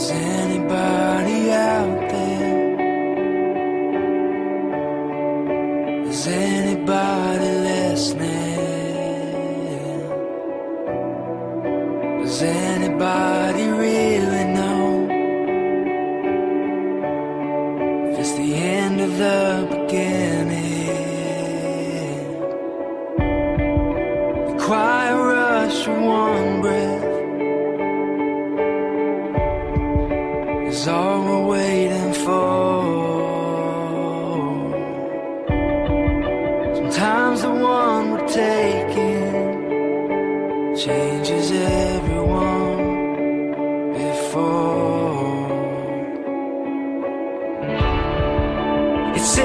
Is anybody out there? Is anybody listening? Does anybody really know if it's the end of the beginning? The quiet rush of one breath. Is all we're waiting for. Sometimes the one we're taking changes everyone before. It's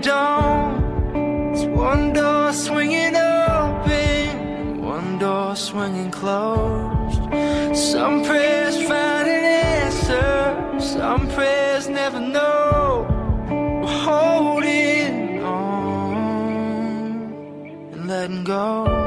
don't. It's one door swinging open, one door swinging closed. Some prayers find an answer. Some prayers never know. We're holding on and letting go.